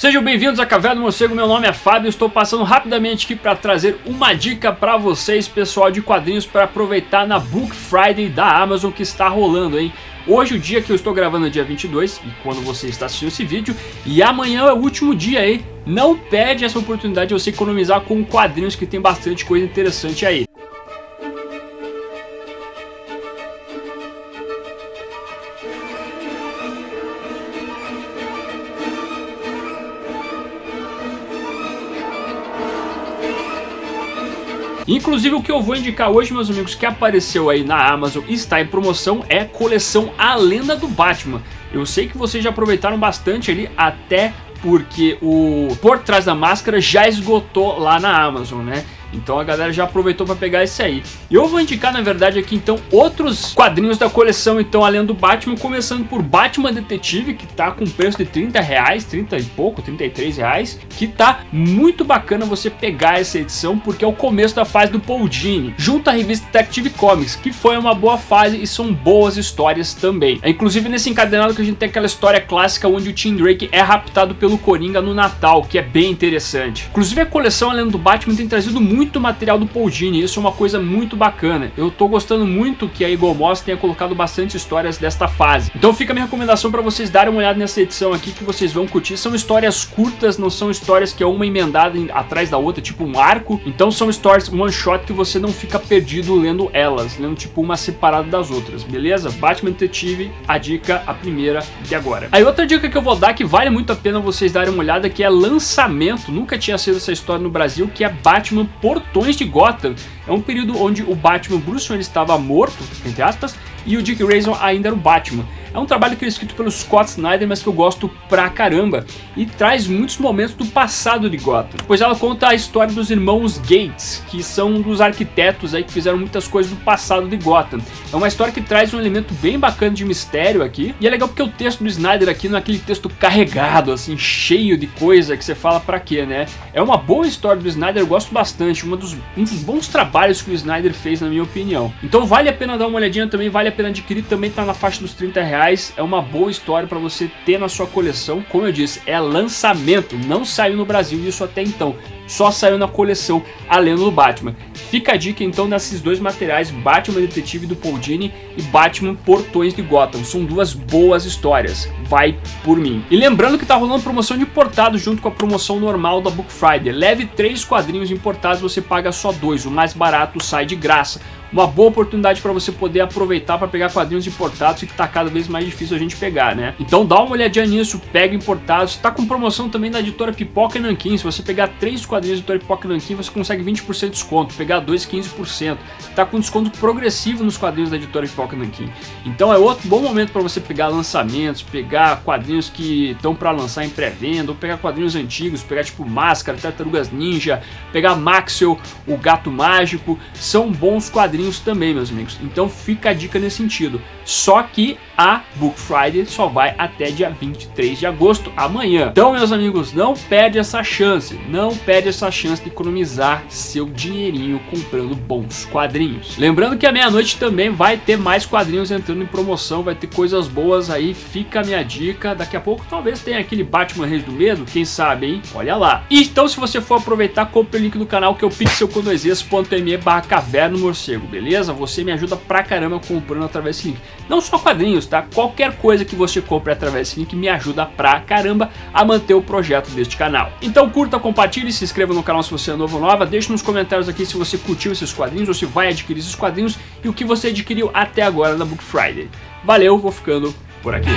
Sejam bem-vindos à Caverna do Morcego, meu nome é Fábio, estou passando rapidamente aqui para trazer uma dica para vocês, pessoal de quadrinhos, para aproveitar na Book Friday da Amazon que está rolando, hein? Hoje o dia que eu estou gravando é dia 22, e quando você está assistindo esse vídeo, e amanhã é o último dia aí, não perde essa oportunidade de você economizar com quadrinhos que tem bastante coisa interessante aí. Inclusive o que eu vou indicar hoje, meus amigos, que apareceu aí na Amazon e está em promoção é coleção A Lenda do Batman. Eu sei que vocês já aproveitaram bastante ali até porque o Por Trás da Máscara já esgotou lá na Amazon, né? Então a galera já aproveitou para pegar esse aí. E eu vou indicar, na verdade, aqui então outros quadrinhos da coleção, então, além do Batman, começando por Batman Detetive, que tá com preço de 30 reais, 30 e pouco, 33 reais, que tá muito bacana você pegar essa edição, porque é o começo da fase do Paul Dini, junto à revista Detective Comics, que foi uma boa fase e são boas histórias também. É inclusive nesse encadenado que a gente tem aquela história clássica onde o Tim Drake é raptado pelo Coringa no Natal, que é bem interessante. Inclusive a coleção, além do Batman, tem trazido muito muito material do Paul Dini, isso é uma coisa muito bacana. Eu tô gostando muito que a Eagle Moss tenha colocado bastante histórias desta fase. Então fica a minha recomendação para vocês darem uma olhada nessa edição aqui que vocês vão curtir. São histórias curtas, não são histórias que é uma emendada em, atrás da outra, tipo um arco. Então são histórias one shot que você não fica perdido lendo elas, lendo tipo uma separada das outras, beleza? Batman Detetive, a dica, a primeira de agora. Aí outra dica que eu vou dar que vale muito a pena vocês darem uma olhada que é lançamento, nunca tinha sido essa história no Brasil, que é Batman Portões de Gotham. É um período onde o Batman Bruce Wayne estava morto, entre aspas, e o Dick Grayson ainda era o Batman. É um trabalho que é escrito pelo Scott Snyder, mas que eu gosto pra caramba, e traz muitos momentos do passado de Gotham, pois ela conta a história dos irmãos Gates, que são um dos arquitetos aí que fizeram muitas coisas do passado de Gotham. É uma história que traz um elemento bem bacana de mistério aqui, e é legal porque o texto do Snyder aqui não é aquele texto carregado, assim, cheio de coisa que você fala pra quê, né? É uma boa história do Snyder, eu gosto bastante, dos, um dos bons trabalhos que o Snyder fez, na minha opinião. Então vale a pena dar uma olhadinha também, vale a pena adquirir, também tá na faixa dos 30 reais reais é uma boa história para você ter na sua coleção. Como eu disse, é lançamento, não saiu no Brasil isso até então. Só saiu na coleção A Lenda do Batman. Fica a dica então nesses dois materiais, Batman Detetive do Paul Dini e Batman Portões de Gotham. São duas boas histórias, vai por mim. E lembrando que tá rolando promoção de importado junto com a promoção normal da Book Friday. Leve três quadrinhos importados, você paga só dois, o mais barato sai de graça uma boa oportunidade para você poder aproveitar para pegar quadrinhos importados que está cada vez mais difícil a gente pegar, né? Então dá uma olhadinha nisso, pega importados. Está com promoção também da editora Pipoca e Nanquim. Se você pegar três quadrinhos da editora Pipoca e Nanquim, você consegue 20% de desconto. Pegar dois, 15%. Está com desconto progressivo nos quadrinhos da editora Pipoca e Nanquim. Então é outro bom momento para você pegar lançamentos, pegar quadrinhos que estão para lançar em pré-venda, ou pegar quadrinhos antigos, pegar tipo Máscara, Tartarugas Ninja, pegar Maxwell, o Gato Mágico. São bons quadrinhos quadrinhos também, meus amigos. Então fica a dica nesse sentido. Só que a Book Friday só vai até dia 23 de agosto, amanhã. Então, meus amigos, não perde essa chance. Não perde essa chance de economizar seu dinheirinho comprando bons quadrinhos. Lembrando que à meia-noite também vai ter mais quadrinhos entrando em promoção, vai ter coisas boas aí. Fica a minha dica. Daqui a pouco talvez tenha aquele Batman Reis do Medo, quem sabe, hein? Olha lá. Então, se você for aproveitar, compre o link do canal que é o pixelcondoexes.me barra caverna morcego beleza? Você me ajuda pra caramba comprando através desse link. Não só quadrinhos, tá? Qualquer coisa que você compre através desse link me ajuda pra caramba a manter o projeto deste canal. Então curta, compartilhe, se inscreva no canal se você é novo ou nova, deixe nos comentários aqui se você curtiu esses quadrinhos ou se vai adquirir esses quadrinhos e o que você adquiriu até agora na Book Friday. Valeu, vou ficando por aqui.